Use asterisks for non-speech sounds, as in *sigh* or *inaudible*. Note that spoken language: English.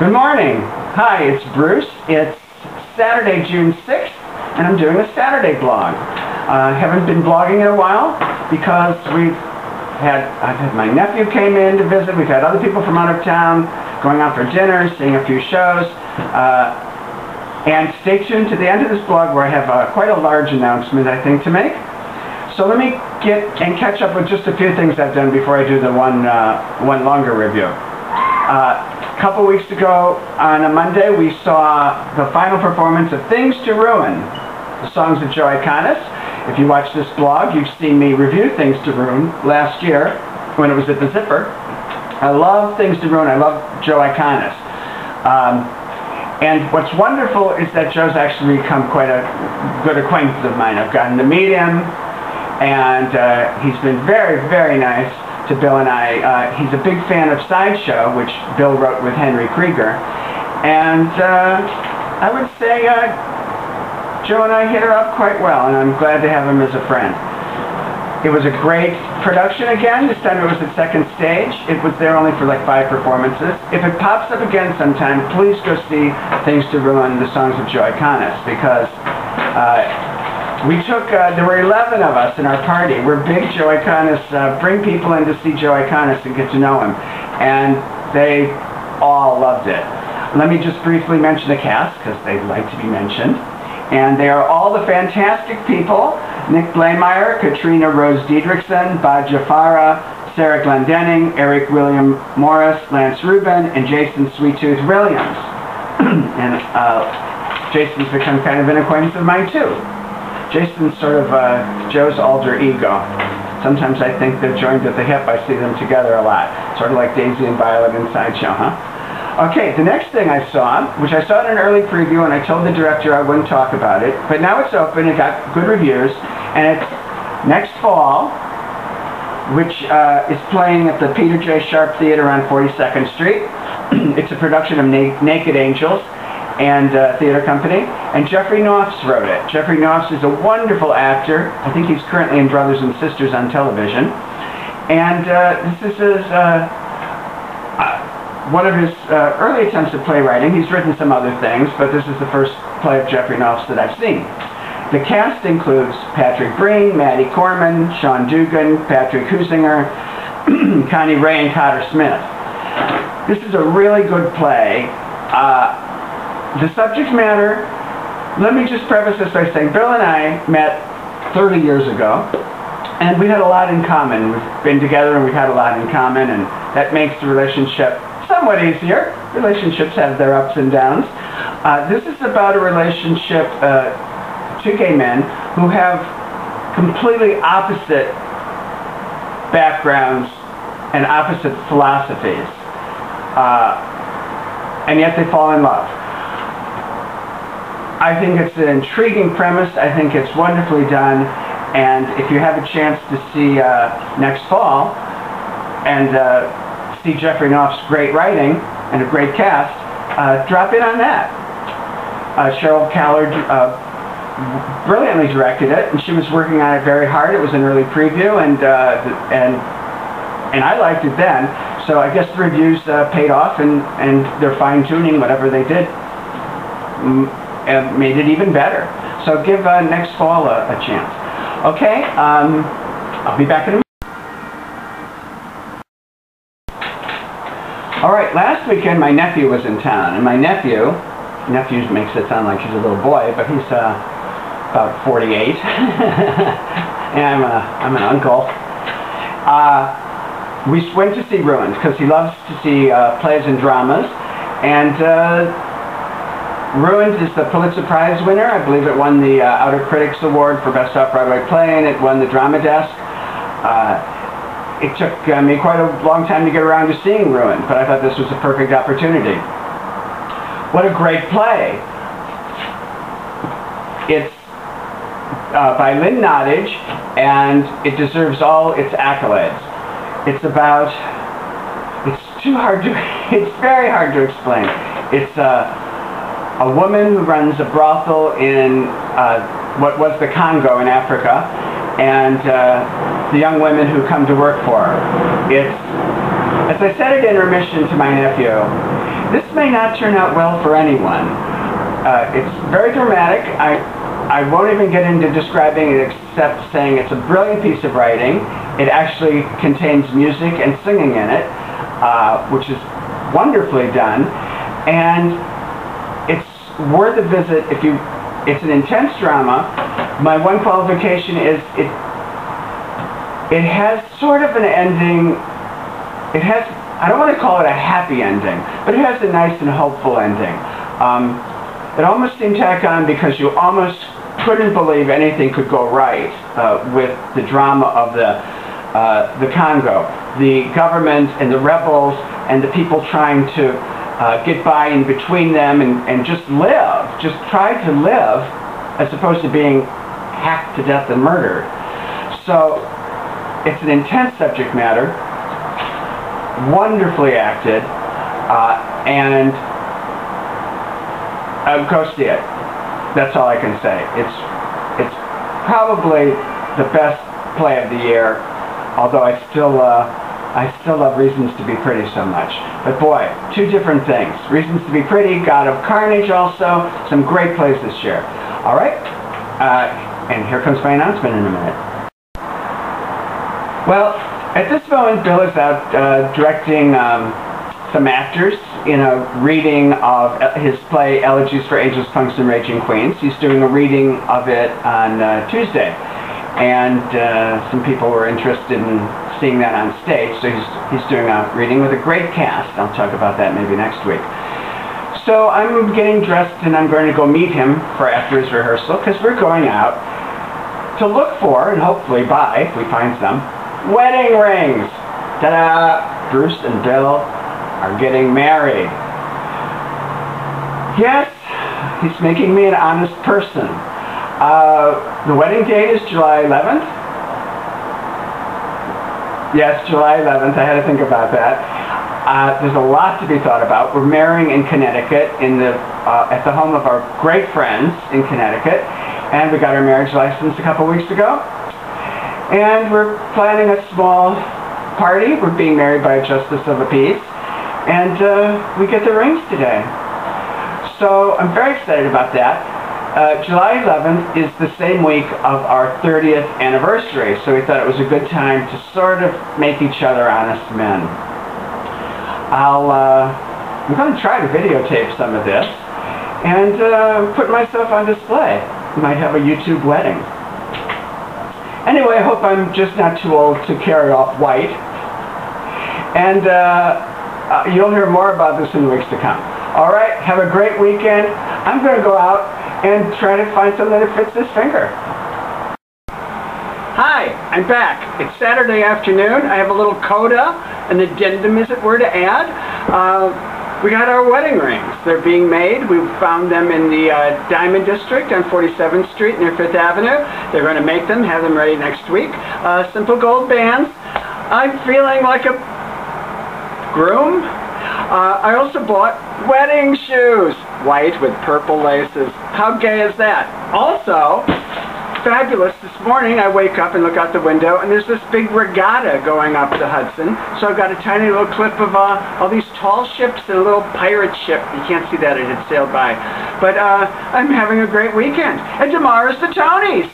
Good morning. Hi, it's Bruce. It's Saturday, June 6th, and I'm doing a Saturday blog. I uh, haven't been blogging in a while because we've had, I've had my nephew came in to visit. We've had other people from out of town going out for dinner, seeing a few shows. Uh, and stay tuned to the end of this blog where I have uh, quite a large announcement, I think, to make. So let me get and catch up with just a few things I've done before I do the one, uh, one longer review. Uh, a couple weeks ago on a Monday we saw the final performance of Things to Ruin, the songs of Joe Iconis. If you watch this blog, you've seen me review Things to Ruin last year when it was at the Zipper. I love Things to Ruin. I love Joe Iconis. Um, and what's wonderful is that Joe's actually become quite a good acquaintance of mine. I've gotten to meet him, and uh, he's been very, very nice to Bill and I. Uh, he's a big fan of Sideshow, which Bill wrote with Henry Krieger. And uh, I would say uh, Joe and I hit her up quite well, and I'm glad to have him as a friend. It was a great production again. This time it was at second stage. It was there only for like five performances. If it pops up again sometime, please go see Things to Ruin, the songs of Joe Iconis, because uh, we took, uh, there were 11 of us in our party. We're big Joe Iconis, uh, bring people in to see Joe Iconis and get to know him. And they all loved it. Let me just briefly mention the cast, because they'd like to be mentioned. And they are all the fantastic people. Nick Blaemire, Katrina Rose Dideriksen, Bob Jafara, Sarah Glendenning, Eric William Morris, Lance Rubin, and Jason Sweettooth Williams. *clears throat* and uh, Jason's become kind of an acquaintance of mine too. Jason's sort of uh, Joe's alter ego. Sometimes I think they're joined at the hip. I see them together a lot. Sort of like Daisy and Violet in Sideshow, huh? Okay, the next thing I saw, which I saw in an early preview, and I told the director I wouldn't talk about it, but now it's open, it got good reviews, and it's next fall, which uh, is playing at the Peter J. Sharp Theater on 42nd Street. *clears throat* it's a production of Na Naked Angels, and uh, theater company. And Geoffrey Nauffts wrote it. Geoffrey Nauffts is a wonderful actor. I think he's currently in Brothers and Sisters on television. And uh, this is uh, uh one of his uh, early attempts at playwriting. He's written some other things, but this is the first play of Geoffrey Nauffts that I've seen. The cast includes Patrick Breen, Maddie Corman, Sean Dugan, Patrick Heusinger, *clears throat* Connie Ray, and Cotter Smith. This is a really good play. Uh, the subject matter, let me just preface this by saying Bill and I met 30 years ago, and we had a lot in common. We've been together and we've had a lot in common, and that makes the relationship somewhat easier. Relationships have their ups and downs. Uh, this is about a relationship, uh, two gay men who have completely opposite backgrounds and opposite philosophies. Uh, and yet they fall in love. I think it's an intriguing premise. I think it's wonderfully done. And if you have a chance to see uh, next fall and uh, see Geoffrey Nauffts' great writing and a great cast, uh, drop in on that. Uh, Sheryl Kaller uh, brilliantly directed it, and she was working on it very hard. It was an early preview, and uh, and and I liked it then. So I guess the reviews paid off, and and they're fine tuning whatever they did and made it even better. So give uh, next fall a, a chance. Okay, um, I'll be back in a minute. All right, last weekend my nephew was in town, and my nephew, nephew makes it sound like he's a little boy, but he's uh, about 48, *laughs* and I'm, a, I'm an uncle. Uh, we went to see Ruined because he loves to see uh, plays and dramas, and Ruined is the Pulitzer Prize winner. I believe it won the uh, Outer Critics Award for Best Off-Broadway Play, and it won the Drama Desk. Uh, it took uh, me quite a long time to get around to seeing Ruined, but I thought this was a perfect opportunity. What a great play. It's uh, by Lynn Nottage, and it deserves all its accolades. It's about, it's too hard to, *laughs* it's very hard to explain. It's, uh, a woman who runs a brothel in uh, what was the Congo in Africa, and uh, the young women who come to work for her. It's as I said at intermission to my nephew, this may not turn out well for anyone. Uh, it's very dramatic. I, I won't even get into describing it except saying it's a brilliant piece of writing. It actually contains music and singing in it, uh, which is wonderfully done. And worth a visit if you, it's an intense drama. My one qualification is it, it has sort of an ending, it has, I don't want to call it a happy ending, but it has a nice and hopeful ending. Um, it almost seemed tacked on because you almost couldn't believe anything could go right uh, with the drama of the, uh, the Congo. The government and the rebels and the people trying to uh, get by in between them and, and just live, just try to live as opposed to being hacked to death and murdered. So it's an intense subject matter, wonderfully acted, uh, and uh, go see it. That's all I can say. It's it's probably the best play of the year, although I still uh, I still love Reasons to be Pretty so much. But boy, two different things. Reasons to be Pretty, God of Carnage also, some great plays this year. All right, uh, and here comes my announcement in a minute. Well, at this moment, Bill is out uh, directing um, some actors in a reading of his play Elegies for Angels, Punks, and Raging Queens. He's doing a reading of it on uh, Tuesday. And uh, some people were interested in seeing that on stage. So he's, he's doing a reading with a great cast. I'll talk about that maybe next week. So I'm getting dressed and I'm going to go meet him for after his rehearsal because we're going out to look for and hopefully buy, if we find some, wedding rings. Ta-da! Bruce and Bill are getting married. Yes, he's making me an honest person. Uh, the wedding date is July 11th. Yes, July 11th. I had to think about that. Uh, there's a lot to be thought about. We're marrying in Connecticut in the, uh, at the home of our great friends in Connecticut. And we got our marriage license a couple weeks ago. And we're planning a small party. We're being married by a justice of the peace. And uh, we get the rings today. So I'm very excited about that. Uh, July 11th is the same week of our 30th anniversary, so we thought it was a good time to sort of make each other honest men. I'll, uh, I'm going to try to videotape some of this and uh, put myself on display. Might have a YouTube wedding. Anyway, I hope I'm just not too old to carry off white. And uh, uh, you'll hear more about this in the weeks to come. All right, have a great weekend. I'm going to go out and try to find something that fits this finger. Hi, I'm back. It's Saturday afternoon. I have a little coda, an addendum as it were to add. Uh, we got our wedding rings. They're being made. We found them in the uh, Diamond District on 47th Street near 5th Avenue. They're going to make them, have them ready next week. Uh, simple gold bands. I'm feeling like a groom. Uh, I also bought wedding shoes white with purple laces. How gay is that? Also, fabulous, this morning I wake up and look out the window and there's this big regatta going up the Hudson. So I've got a tiny little clip of uh, all these tall ships and a little pirate ship. You can't see that, it had sailed by. But uh, I'm having a great weekend. And tomorrow's the Tonys.